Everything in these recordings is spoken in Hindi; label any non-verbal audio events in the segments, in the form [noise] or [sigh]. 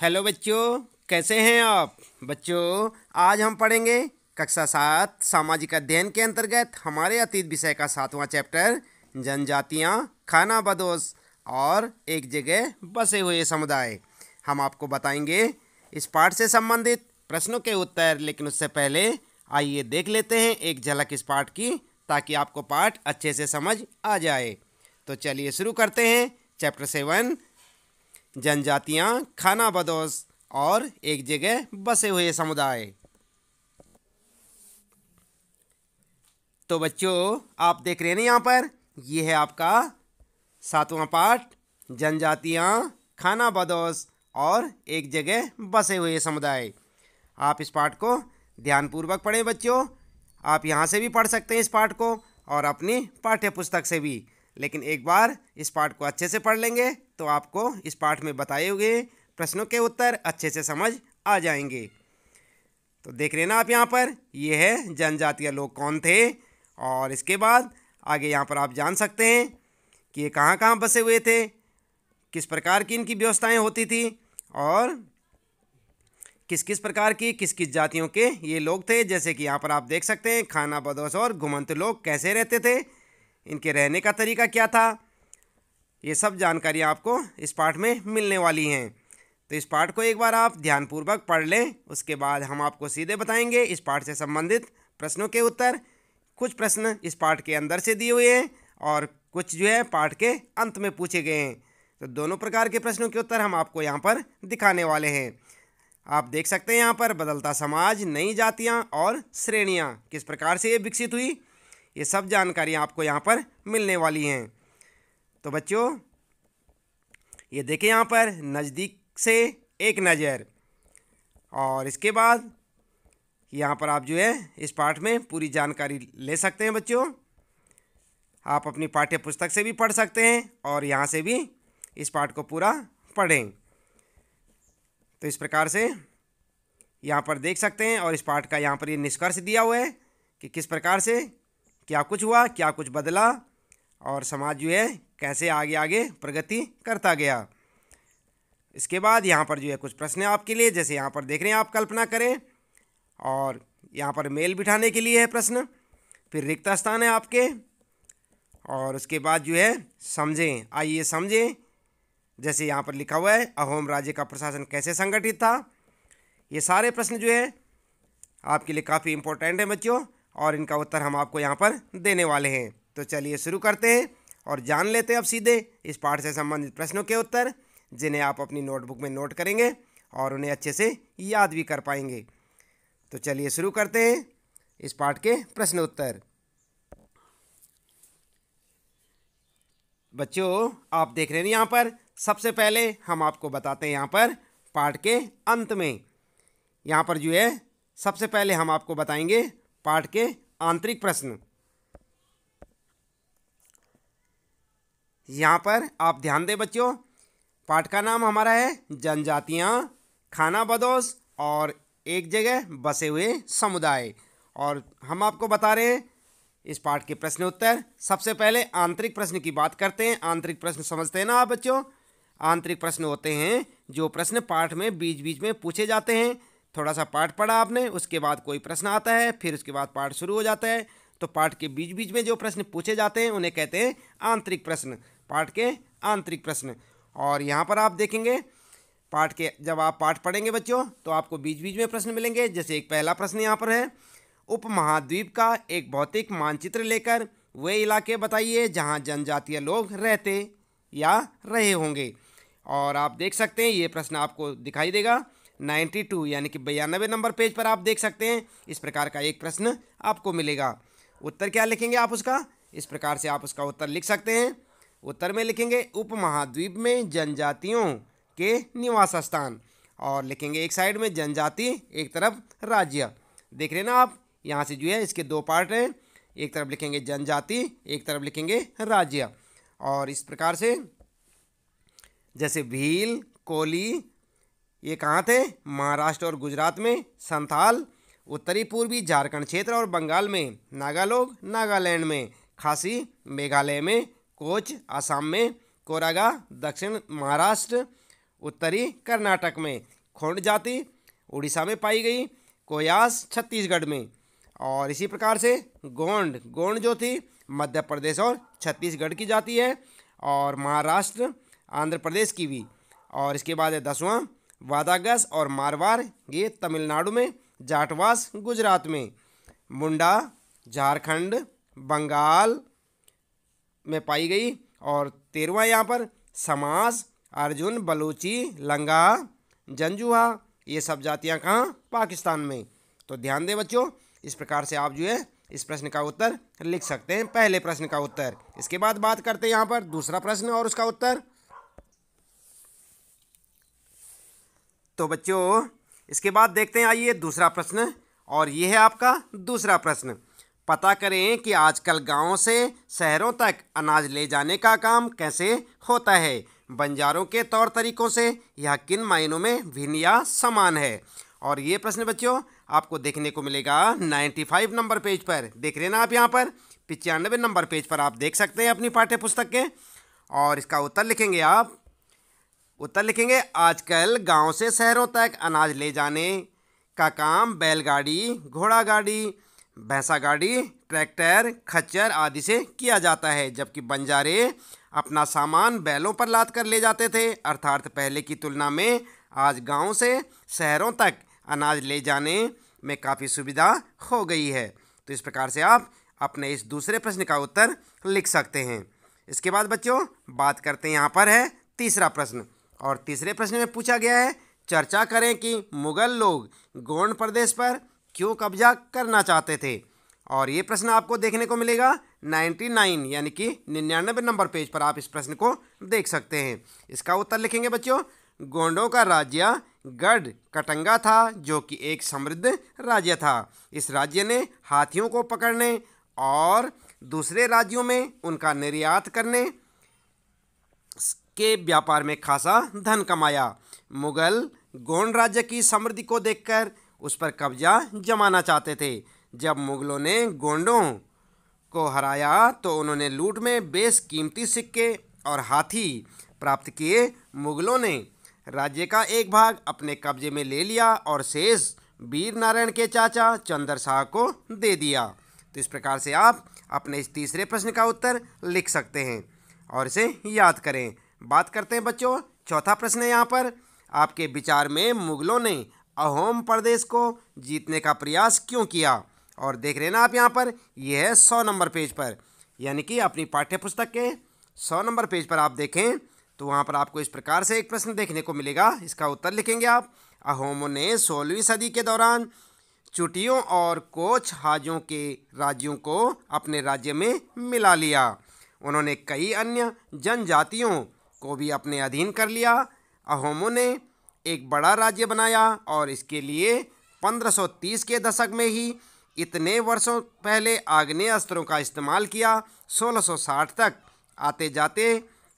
हेलो बच्चों, कैसे हैं आप? बच्चों, आज हम पढ़ेंगे कक्षा सात, सामाजिक अध्ययन के अंतर्गत हमारे अतीत विषय का सातवां चैप्टर, जनजातियाँ, खाना बदोश और एक जगह बसे हुए समुदाय। हम आपको बताएँगे इस पाठ से संबंधित प्रश्नों के उत्तर, लेकिन उससे पहले आइए देख लेते हैं एक झलक इस पाठ की, ताकि आपको पाठ अच्छे से समझ आ जाए। तो चलिए शुरू करते हैं चैप्टर सेवन जनजातियाँ खाना बदोश और एक जगह बसे हुए समुदाय। तो बच्चों, आप देख रहे हैं ना यहाँ पर? ये है आपका सातवां पाठ, जनजातियाँ खाना बदोश और एक जगह बसे हुए समुदाय। आप इस पाठ को ध्यानपूर्वक पढ़ें बच्चों। आप यहाँ से भी पढ़ सकते हैं इस पाठ को और अपनी पाठ्य पुस्तक से भी। लेकिन एक बार इस पाठ को अच्छे से पढ़ लेंगे। तो आपको इस पाठ में बताए हुए प्रश्नों के उत्तर अच्छे से समझ आ जाएँगे। तो देख रहे ना आप यहाँ पर, ये है जनजातीय लोग कौन थे? और इसके बाद आगे यहाँ पर आप जान सकते हैं कि ये कहाँ कहाँ बसे हुए थे, किस प्रकार की इनकी व्यवस्थाएँ होती थी, और किस किस प्रकार की, किस किस जातियों के ये लोग थे। जैसे कि यहाँ पर आप देख सकते हैं खाना बदोश और घुमंत लोग कैसे रहते थे, इनके रहने का तरीका क्या था ये सब जानकारियाँ आपको इस पाठ में मिलने वाली हैं। तो इस पाठ को एक बार आप ध्यानपूर्वक पढ़ लें, उसके बाद हम आपको सीधे बताएँगे इस पाठ से संबंधित प्रश्नों के उत्तर। कुछ प्रश्न इस पाठ के अंदर से दिए हुए हैं और कुछ जो है पाठ के अंत में पूछे गए हैं। तो दोनों प्रकार के प्रश्नों के उत्तर हम आपको यहाँ पर दिखाने वाले हैं। आप देख सकते हैं यहाँ पर बदलता समाज, नई जातियाँ और श्रेणियाँ। किस प्रकार से ये विकसित हुई, ये सब जानकारियाँ आपको यहाँ पर मिलने वाली हैं। तो बच्चों, ये देखें यहाँ पर, नज़दीक से एक नज़र। और इसके बाद यहाँ पर आप जो है, इस पाठ में पूरी जानकारी ले सकते हैं बच्चों। आप अपनी पाठ्य पुस्तक से भी पढ़ सकते हैं और यहाँ से भी इस पाठ को पूरा पढ़ें। तो इस प्रकार से यहाँ पर देख सकते हैं और इस पाठ का यहाँ पर ये यह निष्कर्ष दिया हुआ है कि किस प्रकार से, क्या कुछ हुआ, क्या कुछ बदला और समाज जो है, कैसे आगे आगे प्रगति करता गया। इसके बाद यहाँ पर जो है, कुछ प्रश्न आपके लिए। जैसे यहाँ पर देख रहे हैं, आप कल्पना करें। और यहाँ पर मेल बिठाने के लिए है प्रश्न। फिर रिक्त स्थान है आपके। और उसके बाद जो है, समझें। आइए समझें। जैसे यहाँ पर लिखा हुआ है, अहोम राज्य का प्रशासन कैसे संगठित था? ये सारे प्रश्न जो है, आपके लिए काफ़ी इंपॉर्टेंट है बच्चों। और इनका उत्तर हम आपको यहाँ पर देने वाले हैं। तो चलिए शुरू करते हैं और जान लेते हैं अब सीधे इस पाठ से संबंधित प्रश्नों के उत्तर, जिन्हें आप अपनी नोटबुक में नोट करेंगे और उन्हें अच्छे से याद भी कर पाएँगे। तो चलिए शुरू करते हैं इस पाठ के प्रश्न उत्तर। बच्चों, आप देख रहे हैं यहाँ पर। सबसे पहले हम आपको बताते हैं यहाँ पर पाठ के अंत में। यहाँ पर जो है, सबसे पहले हम आपको बताएँगे पाठ के आंतरिक प्रश्न। यहाँ पर आप ध्यान दें बच्चों, पाठ का नाम हमारा है जनजातियाँ, खाना बदोश और एक जगह बसे हुए समुदाय। और हम आपको बता रहे हैं, इस पाठ के प्रश्न उत्तर। सबसे पहले आंतरिक प्रश्न की बात करते हैं। आंतरिक प्रश्न समझते हैं ना आप बच्चों? आंतरिक प्रश्न होते हैं, जो प्रश्न पाठ में बीच बीच में पूछे जाते हैं। थोड़ा सा पाठ पढ़ा आपने, उसके बाद कोई प्रश्न आता है, फिर उसके बाद पाठ शुरू हो जाता है। तो पाठ के बीच बीच में जो प्रश्न पूछे जाते हैं, उन्हें कहते हैं आंतरिक प्रश्न। पाठ के आंतरिक प्रश्न। और यहाँ पर आप देखेंगे, पाठ के, जब आप पाठ पढ़ेंगे बच्चों तो आपको बीच बीच में प्रश्न मिलेंगे। जैसे एक पहला प्रश्न यहाँ पर है, उपमहाद्वीप का एक भौतिक मानचित्र लेकर वे इलाके बताइए जहाँ जनजातीय लोग रहते या रहे होंगे। और आप देख सकते हैं, ये प्रश्न आपको दिखाई देगा। 92 यानी कि बयानबे नंबर पेज पर आप देख सकते हैं, इस प्रकार का एक प्रश्न आपको मिलेगा। उत्तर क्या लिखेंगे आप उसका? इस प्रकार से आप उसका उत्तर लिख सकते हैं। उत्तर में लिखेंगे उपमहाद्वीप में जनजातियों के निवास स्थान और लिखेंगे एक साइड में जनजाति, एक तरफ़ राज्य। देख रहे ना आप? यहाँ से जो है इसके दो पार्ट हैं। एक तरफ़ लिखेंगे जनजाति, एक तरफ़ लिखेंगे राज्य। और इस प्रकार से जैसे भील, कोली, ये कहाँ थे? महाराष्ट्र और गुजरात में संथाल उत्तरी पूर्वी झारखंड क्षेत्र और बंगाल में नागा लोग नागालैंड में, खासी मेघालय में, कोच, आसाम में, कोरागा, दक्षिण महाराष्ट्र, उत्तरी कर्नाटक में खोंड जाति उड़ीसा में पाई गई, कोयास, छत्तीसगढ़ में। और इसी प्रकार से गोंड गोंड जो थी, मध्य प्रदेश और छत्तीसगढ़ की जाति है और महाराष्ट्र, आंध्र प्रदेश की भी। और इसके बाद है दसवां, वादागस और मारवाड़, ये तमिलनाडु में जाटवास गुजरात में। मुंडा, झारखंड, बंगाल में पाई गई और तेरवा यहाँ पर समास, अर्जुन, बलूची, लंगा, जंजुहा, ये सब जातियाँ कहाँ? पाकिस्तान में। तो ध्यान दें बच्चों, इस प्रकार से आप जो है, इस प्रश्न का उत्तर लिख सकते हैं, पहले प्रश्न का उत्तर। इसके बाद बात करते हैं यहाँ पर दूसरा प्रश्न और उसका उत्तर। तो बच्चों इसके बाद देखते हैं, आइए दूसरा प्रश्न, और ये है आपका दूसरा प्रश्न। पता करें कि आजकल गाँवों से शहरों तक अनाज ले जाने का काम कैसे होता है? बंजारों के तौर तरीकों से यह किन मायनों में भिन्न या समान है? और ये प्रश्न बच्चों, आपको देखने को मिलेगा 95 नंबर पेज पर। देख रहे ना आप यहाँ पर? पचानवे नंबर पेज पर आप देख सकते हैं अपनी पाठ्य पुस्तक के। और इसका उत्तर लिखेंगे आप उत्तर लिखेंगे, आजकल गाँव से शहरों तक अनाज ले जाने का काम, बैलगाड़ी घोड़ा गाड़ी भैंसा गाड़ी ट्रैक्टर, खच्चर आदि से किया जाता है, जबकि बंजारे अपना सामान बैलों पर लाद कर ले जाते थे। अर्थात पहले की तुलना में आज गाँव से शहरों तक अनाज ले जाने में काफ़ी सुविधा हो गई है। तो इस प्रकार से आप अपने इस दूसरे प्रश्न का उत्तर लिख सकते हैं। इसके बाद बच्चों, बात करते हैं, यहाँ पर है तीसरा प्रश्न। और तीसरे प्रश्न में पूछा गया है, चर्चा करें कि मुग़ल लोग गोंड प्रदेश पर क्यों कब्जा करना चाहते थे? और ये प्रश्न आपको देखने को मिलेगा 99 यानी कि निन्यानबे नंबर पेज पर आप इस प्रश्न को देख सकते हैं। इसका उत्तर लिखेंगे बच्चों, गोंडों का राज्य गढ़ कटंगा था, जो कि एक समृद्ध राज्य था। इस राज्य ने हाथियों को पकड़ने और दूसरे राज्यों में उनका निर्यात करने के व्यापार में खासा धन कमाया। मुगल गोंड राज्य की समृद्धि को देखकर उस पर कब्जा जमाना चाहते थे। जब मुगलों ने गोंडों को हराया तो उन्होंने लूट में बेस कीमती सिक्के और हाथी प्राप्त किए। मुगलों ने राज्य का एक भाग अपने कब्जे में ले लिया और शेष वीर नारायण के चाचा चंद्र शाह को दे दिया। तो इस प्रकार से आप अपने इस तीसरे प्रश्न का उत्तर लिख सकते हैं और इसे याद करें। बात करते हैं बच्चों, चौथा प्रश्न है यहाँ पर। आपके विचार में मुगलों ने अहोम प्रदेश को जीतने का प्रयास क्यों किया? और देख रहे ना आप यहाँ पर, यह है सौ नंबर पेज पर। यानी कि अपनी पाठ्य पुस्तक के सौ नंबर पेज पर आप देखें तो वहाँ पर आपको इस प्रकार से एक प्रश्न देखने को मिलेगा। इसका उत्तर लिखेंगे आप, अहोमों ने सोलहवीं सदी के दौरान चुटियों और कोच हाजों के राज्यों को अपने राज्य में मिला लिया। उन्होंने कई अन्य जनजातियों को भी अपने अधीन कर लिया। अहोमों ने एक बड़ा राज्य बनाया और इसके लिए 1530 के दशक में ही इतने वर्षों पहले आग्नेय अस्त्रों का इस्तेमाल किया 1660 तक। आते जाते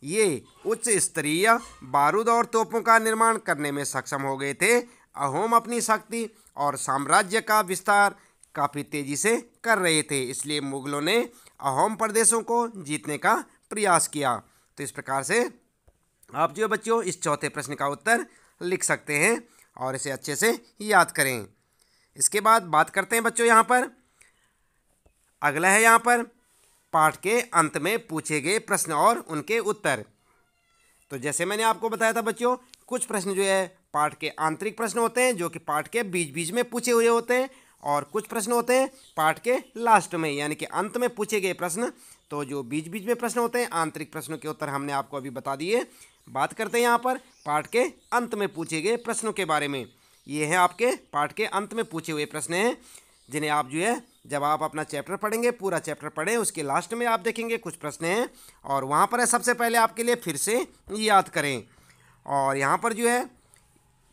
ये उच्च स्तरीय बारूद और तोपों का निर्माण करने में सक्षम हो गए थे। अहोम अपनी शक्ति और साम्राज्य का विस्तार काफ़ी तेज़ी से कर रहे थे, इसलिए मुगलों ने अहोम प्रदेशों को जीतने का प्रयास किया। तो इस प्रकार से आप जो बच्चों, इस चौथे प्रश्न का उत्तर लिख सकते हैं और इसे अच्छे से याद करें। इसके बाद बात करते हैं बच्चों यहाँ पर। अगला है यहाँ पर, पाठ के अंत में पूछे गए प्रश्न और उनके उत्तर। तो जैसे मैंने आपको बताया था बच्चों, कुछ प्रश्न जो है पाठ के आंतरिक प्रश्न होते हैं, जो कि पाठ के बीच बीच में पूछे हुए होते हैं, और कुछ प्रश्न होते हैं पाठ के लास्ट में, यानी कि अंत में पूछे गए प्रश्न तो जो बीच बीच में प्रश्न होते हैं, आंतरिक प्रश्नों के उत्तर हमने आपको अभी बता दिए। बात करते हैं यहाँ पर, पाठ के अंत में पूछे गए प्रश्नों के बारे में। ये हैं आपके, पाठ के अंत में पूछे हुए प्रश्न हैं, जिन्हें आप जो है, जब आप अपना चैप्टर पढ़ेंगे, पूरा चैप्टर पढ़ें, उसके लास्ट में आप देखेंगे कुछ प्रश्न हैं, और वहाँ पर है सबसे पहले आपके लिए फिर से याद करें। और यहाँ पर जो है,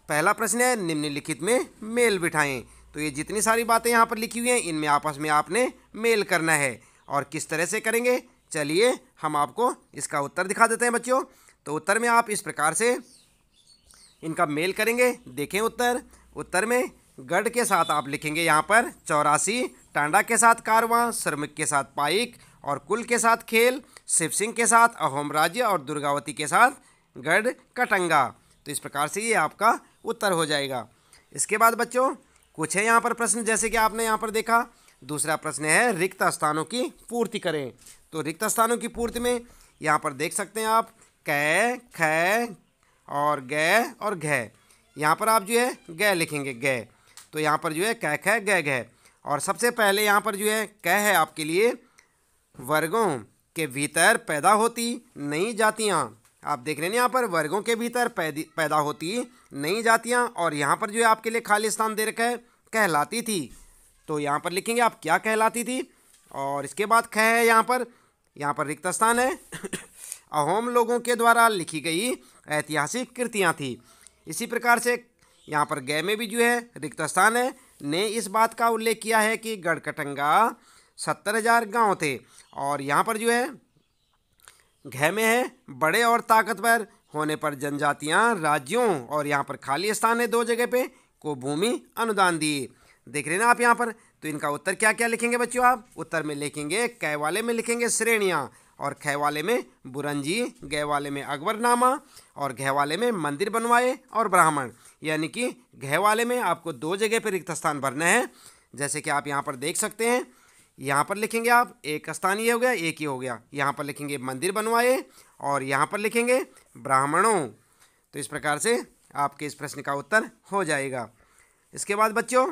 पहला प्रश्न है, निम्नलिखित में मेल बिठाएँ। तो ये जितनी सारी बातें यहाँ पर लिखी हुई हैं, इनमें आपस में आपने मेल करना है। और किस तरह से करेंगे? चलिए, हम आपको इसका उत्तर दिखा देते हैं बच्चों। तो उत्तर में आप इस प्रकार से इनका मेल करेंगे, देखें उत्तर। उत्तर में, गढ़ के साथ आप लिखेंगे यहाँ पर, चौरासी, टांडा के साथ कारवां, श्रमिक के साथ पाइक, और कुल के साथ खेल, शिव सिंह के साथ अहोम राज्य और दुर्गावती के साथ गढ़ कटंगा। तो इस प्रकार से ये आपका उत्तर हो जाएगा। इसके बाद बच्चों, कुछ है यहाँ पर प्रश्न जैसे कि आपने यहाँ पर देखा। दूसरा प्रश्न है, रिक्त स्थानों की पूर्ति करें। तो रिक्त स्थानों की पूर्ति में यहाँ पर देख सकते हैं आप, कै, ख और ग और घ। यहाँ पर आप जो है, ग लिखेंगे, ग। तो यहाँ पर जो है, कै, ख, ग, घ। और सबसे पहले यहाँ पर जो है, क है आपके लिए, वर्गों के भीतर पैदा होती नई जातियाँ। आप देख रहे हैं यहाँ पर, वर्गों के भीतर पैदा होती नई जातियाँ। और यहाँ पर जो है आपके लिए खाली स्थान दे रखा है, कहलाती थी। तो यहाँ पर लिखेंगे आप क्या कहलाती थी। और इसके बाद ख है यहाँ पर। यहाँ पर रिक्त स्थान है। [coughs] अहोम लोगों के द्वारा लिखी गई ऐतिहासिक कृतियाँ थी। इसी प्रकार से यहाँ पर गै में भी जो है रिक्त स्थान है। ने इस बात का उल्लेख किया है कि गढ़कटंगा सत्तर हज़ार गाँव थे। और यहाँ पर जो है घ में है बड़े और ताकतवर होने पर जनजातियाँ राज्यों और यहाँ पर खाली स्थान है दो जगह पे को भूमि अनुदान दिए देख रहे ना आप यहाँ पर? तो इनका उत्तर क्या क्या लिखेंगे बच्चों आप? उत्तर में लिखेंगे, कै वाले में लिखेंगे श्रेणियाँ, और खै वाले में बुरंजी, गै वाले में अकबरनामा, और घ वाले में मंदिर बनवाए और ब्राह्मण। यानी कि घ वाले में आपको दो जगह पर रिक्त स्थान भरना है। जैसे कि आप यहाँ पर देख सकते हैं, यहाँ पर लिखेंगे आप, एक स्थान ये हो गया, एक ही हो गया। यहाँ पर लिखेंगे मंदिर बनवाए, और यहाँ पर लिखेंगे ब्राह्मणों। तो इस प्रकार से आपके इस प्रश्न का उत्तर हो जाएगा। इसके बाद बच्चों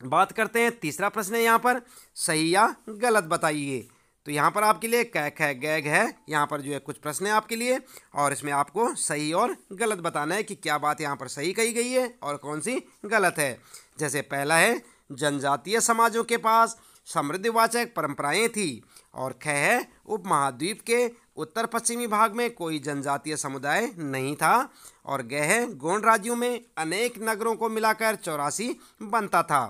बात करते हैं, तीसरा प्रश्न है यहाँ पर। सही या गलत बताइए। तो यहाँ पर आपके लिए कै ख गैग है। यहाँ पर जो है कुछ प्रश्न है आपके लिए और इसमें आपको सही और गलत बताना है कि क्या बात यहाँ पर सही कही गई है और कौन सी गलत है। जैसे पहला है, जनजातीय समाजों के पास समृद्धिवाचक परंपराएँ थी और ख है, उपमहाद्वीप के उत्तर पश्चिमी भाग में कोई जनजातीय समुदाय नहीं था और गह गोंड राज्यों में अनेक नगरों को मिलाकर चौरासी बनता था।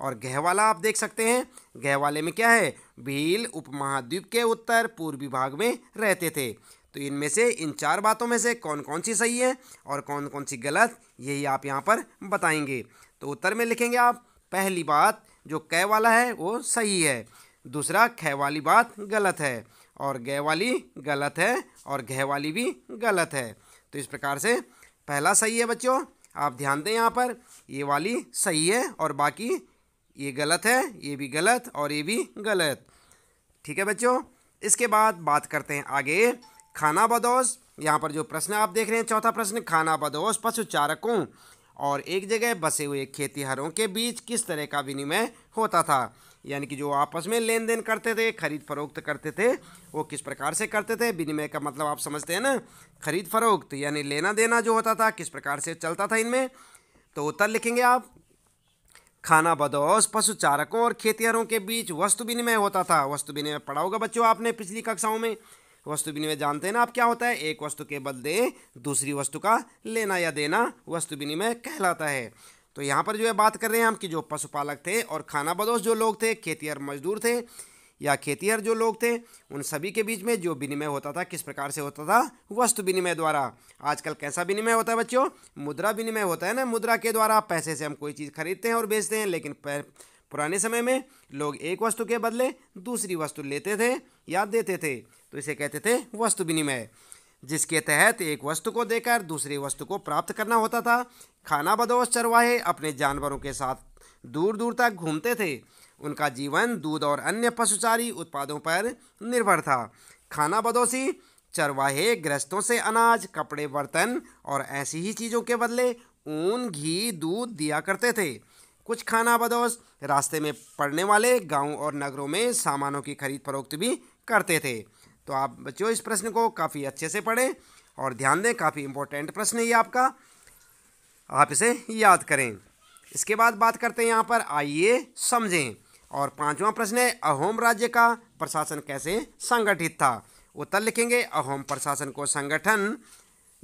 और गहवाला आप देख सकते हैं। गहवाले में क्या है? भील उपमहाद्वीप के उत्तर पूर्वी भाग में रहते थे। तो इनमें से इन चार बातों में से कौन कौन सी सही है और कौन कौन सी गलत, यही आप यहाँ पर बताएँगे। तो उत्तर में लिखेंगे आप, पहली बात जो कै वाला है वो सही है। दूसरा ख वाली बात गलत है और गै वाली गलत है और घ वाली भी गलत है। तो इस प्रकार से पहला सही है बच्चों, आप ध्यान दें यहाँ पर, ये वाली सही है और बाकी ये गलत है, ये भी गलत और ये भी गलत। ठीक है बच्चों, इसके बाद बात करते हैं आगे। खाना बदोश यहाँ पर जो प्रश्न आप देख रहे हैं, चौथा प्रश्न, खाना बदोश पशु चारकों और एक जगह बसे हुए खेतीहरों के बीच किस तरह का विनिमय होता था? यानी कि जो आपस में लेन देन करते थे, खरीद फरोख्त करते थे, वो किस प्रकार से करते थे? विनिमय का मतलब आप समझते हैं ना? खरीद फरोख्त, यानी लेना देना जो होता था, किस प्रकार से चलता था इनमें? तो उत्तर लिखेंगे आप। खाना बदोश पशु चारकों और खेतिहरों के बीच वस्तु विनिमय होता था। वस्तु विनिमय पढ़ा होगा बच्चों आपने पिछली कक्षाओं में। वस्तु विनिमय जानते हैं ना आप क्या होता है? एक वस्तु के बदले दूसरी वस्तु का लेना या देना वस्तु विनिमय कहलाता है। तो यहाँ पर जो है बात कर रहे हैं हम कि जो पशुपालक थे और खाना बदोश जो लोग थे, खेतिहर मजदूर थे या खेतीहर जो लोग थे, उन सभी के बीच में जो विनिमय होता था, किस प्रकार से होता था? वस्तु विनिमय द्वारा। आजकल कैसा विनिमय होता है बच्चों? मुद्रा विनिमय होता है ना, मुद्रा के द्वारा। पैसे से हम कोई चीज़ खरीदते हैं और बेचते हैं, लेकिन पुराने समय में लोग एक वस्तु के बदले दूसरी वस्तु लेते थे या देते थे। तो इसे कहते थे वस्तु विनिमय, जिसके तहत एक वस्तु को देकर दूसरी वस्तु को प्राप्त करना होता था। खाना बदोश चरवाहे अपने जानवरों के साथ दूर दूर तक घूमते थे। उनका जीवन दूध और अन्य पशुचारी उत्पादों पर निर्भर था। खाना बदोशी चरवाहे ग्रस्तों से अनाज, कपड़े बर्तन और ऐसी ही चीज़ों के बदले ऊन, घी, दूध दिया करते थे। कुछ खाना बदोश रास्ते में पड़ने वाले गाँव और नगरों में सामानों की खरीद फरोख्त भी करते थे। तो आप बच्चों, इस प्रश्न को काफ़ी अच्छे से पढ़ें और ध्यान दें, काफ़ी इंपॉर्टेंट प्रश्न है ये आपका। आप इसे याद करें। इसके बाद बात करते हैं यहाँ पर, आइए समझें। और पांचवा प्रश्न है, अहोम राज्य का प्रशासन कैसे संगठित था? उत्तर लिखेंगे, अहोम प्रशासन को संगठन,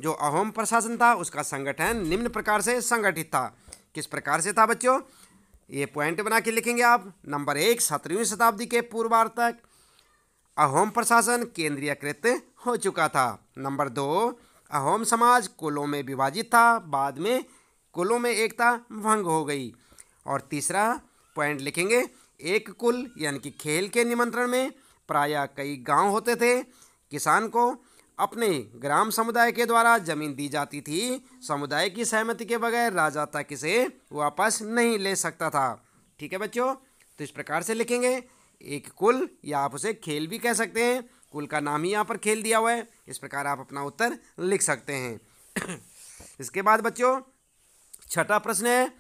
जो अहोम प्रशासन था, उसका संगठन निम्न प्रकार से संगठित था। किस प्रकार से था बच्चों? ये पॉइंट बना के लिखेंगे आप। नंबर एक, सत्रहवीं शताब्दी के पूर्वार्ध तक अहोम प्रशासन केंद्रीयकृत हो चुका था। नंबर दो, अहोम समाज कुलों में विभाजित था, बाद में कुलों में एकता भंग हो गई। और तीसरा पॉइंट लिखेंगे एक कुल, यानी कि खेल के निमंत्रण में प्रायः कई गाँव होते थे। किसान को अपने ग्राम समुदाय के द्वारा ज़मीन दी जाती थी। समुदाय की सहमति के बगैर राजा तक इसे वापस नहीं ले सकता था। ठीक है बच्चों तो इस प्रकार से लिखेंगे, एक कुल, या आप उसे खेल भी कह सकते हैं। कुल का नाम ही यहाँ पर खेल दिया हुआ है। इस प्रकार आप अपना उत्तर लिख सकते हैं। [clears throat] इसके बाद बच्चों, छठा प्रश्न है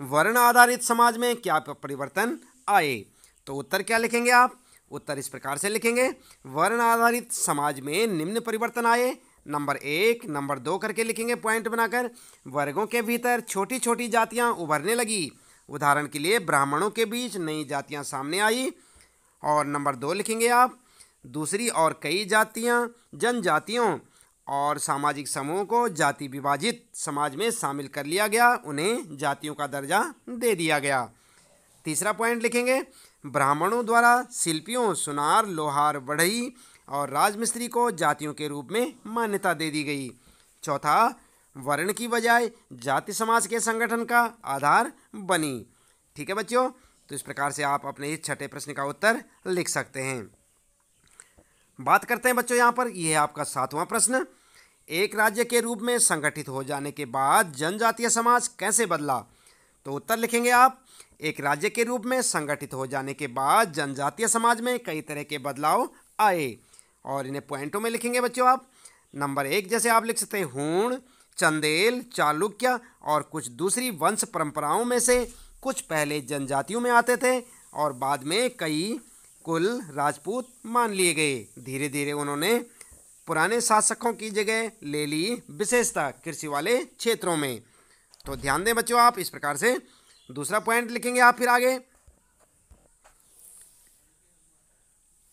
वर्ण आधारित समाज में क्या परिवर्तन आए? तो उत्तर क्या लिखेंगे आप? उत्तर इस प्रकार से लिखेंगे, वर्ण आधारित समाज में निम्न परिवर्तन आए। नंबर एक, नंबर दो करके लिखेंगे पॉइंट बनाकर। वर्गों के भीतर छोटी छोटी जातियाँ उभरने लगी। उदाहरण के लिए ब्राह्मणों के बीच नई जातियाँ सामने आई। और नंबर दो लिखेंगे आप, दूसरी और कई जातियाँ, जनजातियों। और सामाजिक समूह को जाति विभाजित समाज में शामिल कर लिया गया, उन्हें जातियों का दर्जा दे दिया गया। तीसरा पॉइंट लिखेंगे, ब्राह्मणों द्वारा शिल्पियों सुनार, लोहार बढ़ई और राजमिस्त्री को जातियों के रूप में मान्यता दे दी गई। चौथा, वर्ण की बजाय जाति समाज के संगठन का आधार बनी। ठीक है बच्चों तो इस प्रकार से आप अपने इस छठे प्रश्न का उत्तर लिख सकते हैं। बात करते हैं बच्चों यहाँ पर, यह है आपका सातवां प्रश्न। एक राज्य के रूप में संगठित हो जाने के बाद जनजातीय समाज कैसे बदला? तो उत्तर लिखेंगे आप। एक राज्य के रूप में संगठित हो जाने के बाद जनजातीय समाज में कई तरह के बदलाव आए। और इन्हें पॉइंटों में लिखेंगे बच्चों आप। नंबर एक, जैसे आप लिख सकते हैं, हूण, चंदेल, चालुक्य और कुछ दूसरी वंश परंपराओं में से कुछ पहले जनजातियों में आते थे और बाद में कई कुल राजपूत मान लिए गए। धीरे धीरे उन्होंने पुराने शासकों की जगह ले ली विशेषता कृषि वाले क्षेत्रों में। तो ध्यान दें बच्चों आप, इस प्रकार से दूसरा पॉइंट लिखेंगे आप फिर आगे।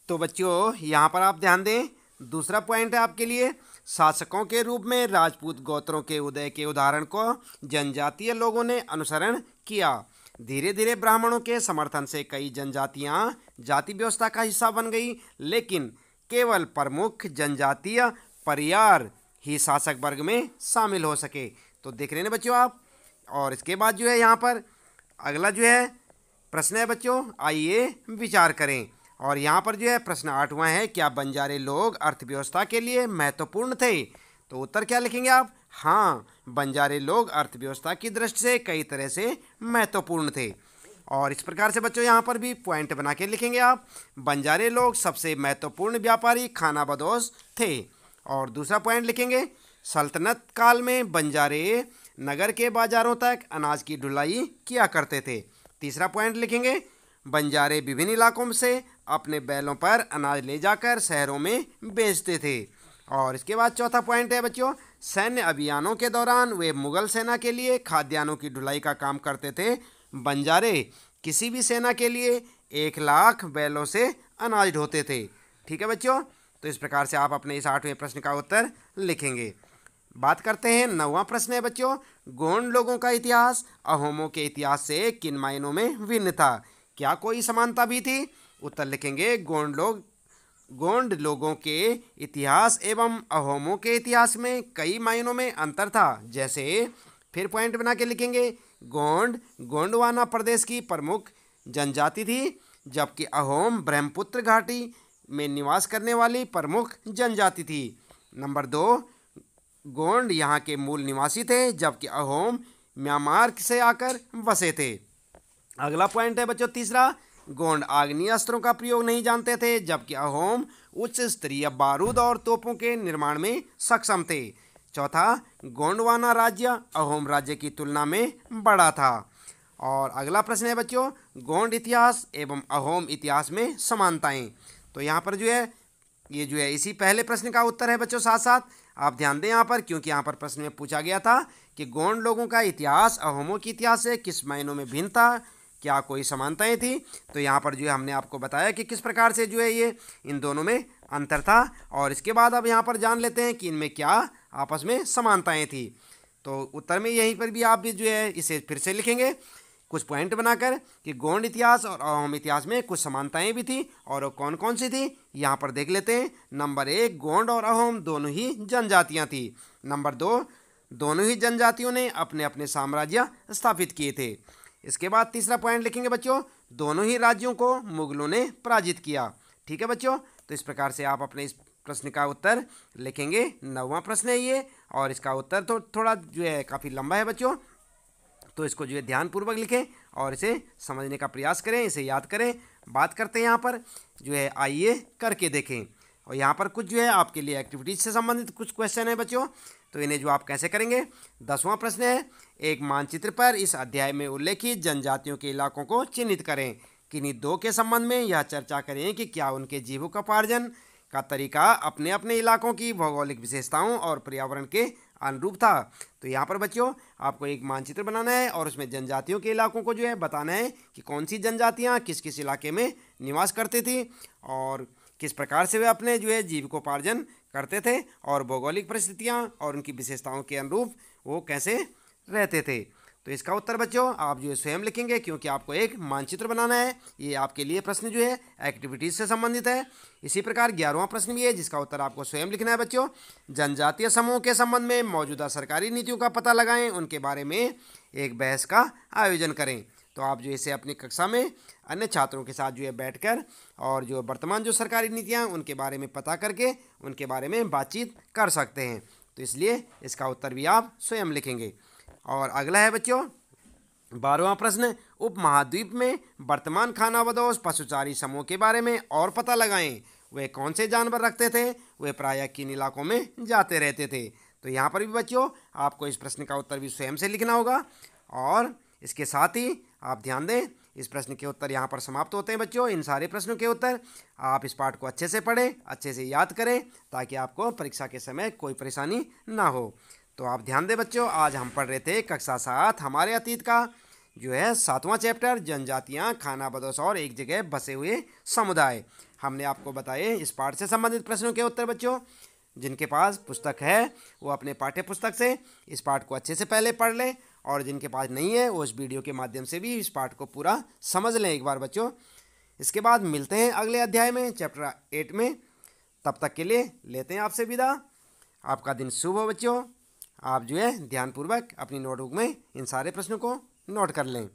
तो बच्चों, यहाँ पर आप ध्यान दें, दूसरा पॉइंट है आपके लिए, शासकों के रूप में राजपूत गोत्रों के उदय के उदाहरण को जनजातीय लोगों ने अनुसरण किया। धीरे धीरे ब्राह्मणों के समर्थन से कई जनजातियाँ जाति व्यवस्था का हिस्सा बन गई, लेकिन केवल प्रमुख जनजातीय परियार ही शासक वर्ग में शामिल हो सके। तो देख रहे हैं बच्चों आप? और इसके बाद जो है यहाँ पर अगला जो है प्रश्न है बच्चों, आइए विचार करें। और यहाँ पर जो है प्रश्न आठवां है, क्या बंजारे लोग अर्थव्यवस्था के लिए महत्वपूर्ण थे? तो उत्तर क्या लिखेंगे आप? हाँ बंजारे लोग अर्थव्यवस्था की दृष्टि से कई तरह से महत्वपूर्ण थे। और इस प्रकार से बच्चों यहाँ पर भी पॉइंट बना के लिखेंगे आप। बंजारे लोग सबसे महत्वपूर्ण व्यापारी खाना बदोश थे। और दूसरा पॉइंट लिखेंगे, सल्तनत काल में बंजारे नगर के बाजारों तक अनाज की ढुलाई किया करते थे। तीसरा पॉइंट लिखेंगे, बंजारे विभिन्न इलाकों से अपने बैलों पर अनाज ले जाकर शहरों में बेचते थे। और इसके बाद चौथा पॉइंट है बच्चों, सैन्य अभियानों के दौरान वे मुगल सेना के लिए खाद्यान्नों की ढुलाई का काम करते थे। बंजारे किसी भी सेना के लिए एक लाख बैलों से अनाज ढोते थे। ठीक है बच्चों? तो इस प्रकार से आप अपने इस आठवें प्रश्न का उत्तर लिखेंगे। बात करते हैं नौवां प्रश्न है बच्चों। गोंड लोगों का इतिहास अहोमों के इतिहास से किन मायनों में भिन्न था? क्या कोई समानता भी थी? उत्तर लिखेंगे गोंड लोग, गोंड लोगों के इतिहास एवं अहोमों के इतिहास में कई मायनों में अंतर था। जैसे, फिर पॉइंट बना के लिखेंगे गोंड, गोंडवाना प्रदेश की प्रमुख जनजाति थी, जबकि अहोम ब्रह्मपुत्र घाटी में निवास करने वाली प्रमुख जनजाति थी। नंबर दो, गोंड यहाँ के मूल निवासी थे, जबकि अहोम म्यांमार से आकर बसे थे। अगला पॉइंट है बच्चों, तीसरा, गोंड आग्नेय अस्त्रों का प्रयोग नहीं जानते थे, जबकि अहोम उच्च स्तरीय बारूद और तोपों के निर्माण में सक्षम थे। चौथा, गोंडवाना राज्य अहोम राज्य की तुलना में बड़ा था। और अगला प्रश्न है बच्चों, गोंड इतिहास एवं अहोम इतिहास में समानताएँ। तो यहाँ पर जो है, ये जो है, इसी पहले प्रश्न का उत्तर है बच्चों साथ साथ आप ध्यान दें यहाँ पर, क्योंकि यहाँ पर प्रश्न में पूछा गया था कि गोंड लोगों का इतिहास, अहोमों के इतिहास से किस मायनों में भिन्न था, क्या कोई समानताएँ थी? तो यहाँ पर जो है, हमने आपको बताया कि किस प्रकार से जो है ये, इन दोनों में अंतर था और इसके बाद अब यहाँ पर जान लेते हैं कि इनमें क्या आपस में समानताएँ थी। तो उत्तर में यहीं पर भी आप भी जो है इसे फिर से लिखेंगे। कुछ पॉइंट बनाकर कि गोंड इतिहास और अहोम इतिहास में कुछ समानताएँ भी थी और वो कौन कौन सी थी, यहाँ पर देख लेते हैं। नंबर एक गोंड और अहोम दोनों ही जनजातियाँ थी। नंबर दो, दोनों ही जनजातियों ने अपने अपने साम्राज्य स्थापित किए थे। इसके बाद तीसरा पॉइंट लिखेंगे बच्चों, दोनों ही राज्यों को मुगलों ने पराजित किया। ठीक है बच्चों तो इस प्रकार से आप अपने इस प्रश्न का उत्तर लिखेंगे। नौवा प्रश्न है ये, और इसका उत्तर तो थोड़ा जो है काफ़ी लंबा है बच्चों। तो इसको जो है ध्यानपूर्वक लिखें और इसे समझने का प्रयास करें, इसे याद करें। बात करते हैं यहाँ पर, जो है आइए करके देखें। और यहाँ पर कुछ जो है आपके लिए एक्टिविटीज़ से संबंधित कुछ क्वेश्चन है बच्चों। तो इन्हें जो आप कैसे करेंगे? दसवां प्रश्न है, एक मानचित्र पर इस अध्याय में उल्लेखित जनजातियों के इलाकों को चिन्हित करें। किन्हीं दो के संबंध में यह चर्चा करें कि क्या उनके जीविकोपार्जन का तरीका अपने अपने इलाकों की भौगोलिक विशेषताओं और पर्यावरण के अनुरूप था। तो यहाँ पर बच्चों, आपको एक मानचित्र बनाना है और उसमें जनजातियों के इलाकों को जो है बताना है कि कौन सी जनजातियाँ किस किस इलाके में निवास करती थी और किस प्रकार से वे अपने जो है जीविकोपार्जन करते थे और भौगोलिक परिस्थितियाँ और उनकी विशेषताओं के अनुरूप वो कैसे रहते थे। तो इसका उत्तर बच्चों, आप जो है स्वयं लिखेंगे क्योंकि आपको एक मानचित्र बनाना है। ये आपके लिए प्रश्न जो है एक्टिविटीज़ से संबंधित है। इसी प्रकार ग्यारहवां प्रश्न भी है, जिसका उत्तर आपको स्वयं लिखना है बच्चों। जनजातीय समूह के संबंध में मौजूदा सरकारी नीतियों का पता लगाएँ, उनके बारे में एक बहस का आयोजन करें। तो आप जो इसे अपनी कक्षा में अन्य छात्रों के साथ जो है बैठकर और जो वर्तमान जो सरकारी नीतियाँ, उनके बारे में पता करके, उनके बारे में बातचीत कर सकते हैं। तो इसलिए इसका उत्तर भी आप स्वयं लिखेंगे। और अगला है बच्चों, बारहवा प्रश्न उप महाद्वीप में वर्तमान खाना बदोश पशुचारी समूह के बारे में और पता लगाएँ। वे कौन से जानवर रखते थे? वे प्रायः किन इलाकों में जाते रहते थे? तो यहाँ पर भी बच्चों, आपको इस प्रश्न का उत्तर भी स्वयं से लिखना होगा। और इसके साथ ही आप ध्यान दें, इस प्रश्न के उत्तर यहाँ पर समाप्त होते हैं बच्चों, इन सारे प्रश्नों के उत्तर। आप इस पाठ को अच्छे से पढ़ें, अच्छे से याद करें, ताकि आपको परीक्षा के समय कोई परेशानी ना हो। तो आप ध्यान दें बच्चों, आज हम पढ़ रहे थे कक्षा सात, हमारे अतीत का, जो है सातवां चैप्टर, जनजातियाँ, खाना बदोश और एक जगह बसे हुए समुदाय। हमने आपको बताए इस पाठ से संबंधित प्रश्नों के उत्तर बच्चों, जिनके पास पुस्तक है, वो अपने पाठ्य पुस्तक से इस पाठ को अच्छे से पहले पढ़ लें, और जिनके पास नहीं है, वो इस वीडियो के माध्यम से भी इस पाठ को पूरा समझ लें एक बार बच्चों। इसके बाद मिलते हैं अगले अध्याय में, चैप्टर एट में। तब तक के लिए लेते हैं आपसे विदा। आपका दिन शुभ हो बच्चों। आप जो है ध्यानपूर्वक अपनी नोटबुक में इन सारे प्रश्नों को नोट कर लें।